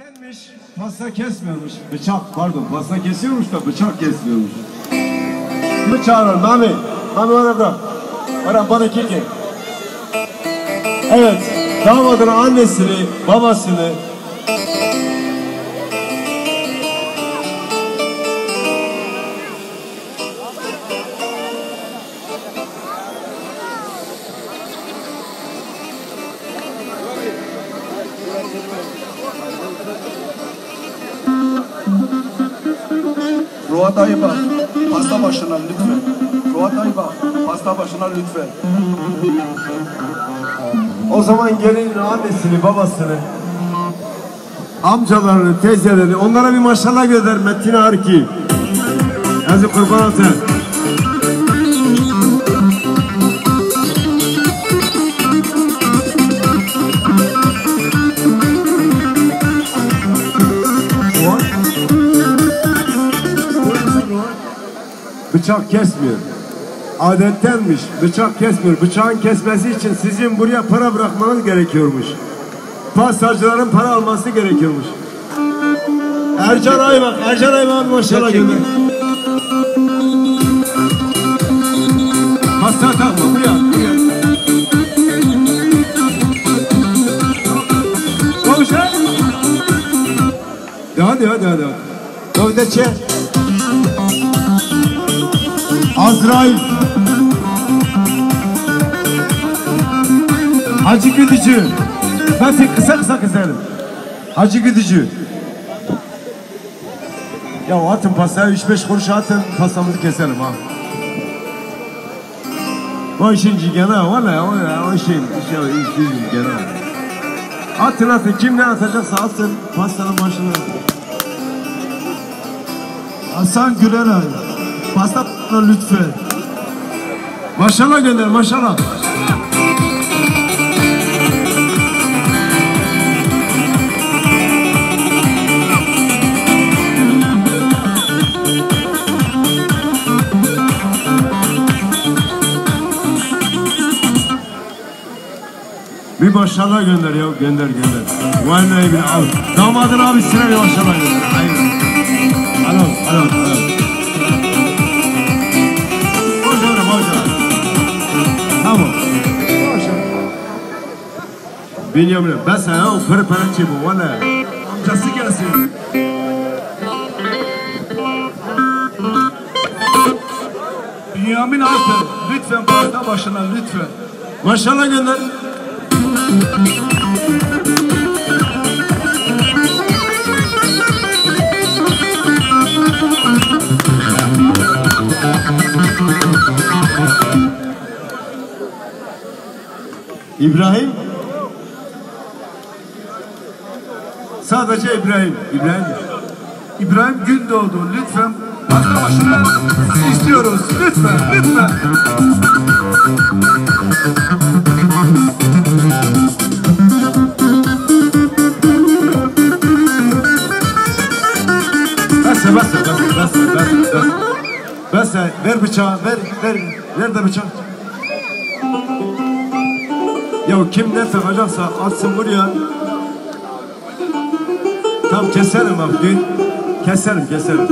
Adettenmiş pasta kesmiyormuş. Bıçak pardon pasta kesiyormuş da bıçak kesmiyormuş. Kimi çağırın Mami? Mami orada. Orada bana kiki. Evet damadın annesini babasını Ruat Ayıba, pasta başına lütfen. Ruat Ayıba, pasta başına lütfen. o zaman gelinin annesini babasını amcalarını teyzelerini onlara bir maşallah gönder Metin Arki. Yazı kurban olsun. Bıçak kesmiyor. Adettenmiş. Bıçak kesmiyor. Bıçağın kesmesi için sizin buraya para bırakmanız gerekiyormuş. Pastacıların para alması gerekiyormuş. Ercan Aybak, Ercan Aybak maşallah gönder. Pasta takma buraya, buraya. De hadi hadi hadi. Dövde çek. Azrail. Hacı Güdücü. Nasıl kısa kısa keselim. Hacı Güdücü. Ya atın pastaya 3-5 kuruş atın pastamızı keselim ha. O işin cigene valla o, işin işin cigene. Atın atın kim ne atacaksa atın pastanın başına. Hasan Gülenay, pasta başına lütfen. Maşallah gönder maşallah. Bir maşallah gönder ya gönder gönder. Ne bir al. Damadın abisine bir maşallah gönder. Hayır. Alo alo alo. Tamam. Bilmiyorum ben sana o pırı pırı çibu valla. Amcası gelsin. Bünyamin Alper, lütfen pasta başına lütfen. Maşallah gönder. İbrahim. Sadece İbrahim. İbrahim. İbrahim Gündoğdu, lütfen pasta başına istiyoruz. Lütfen, lütfen. Basa basa basa basa basa basa. Basa ver bıçağı ver ver nerede bıçak? Ya kim ne takacaksa atsın buraya. Tam keserim bak dün. Keserim keserim.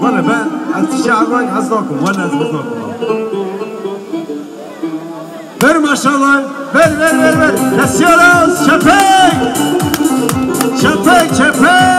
Valla ben ateşe almak hazlakum. Valla hazlakum. Ver maşallah. Ver ver ver ver. Kesiyoruz. Çepek. Çepek çepek.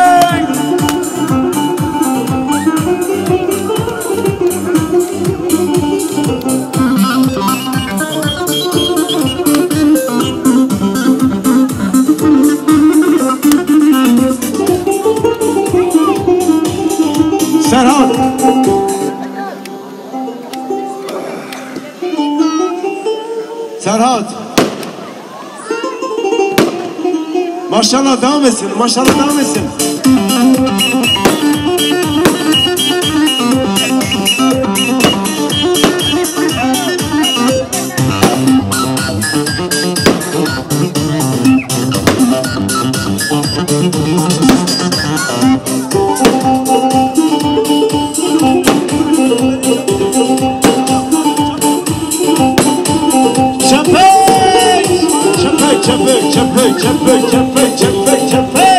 Serhat. Maşallah devam etsin. Maşallah devam etsin. çöpür çöpür çöpür çöpür çöpür çöpür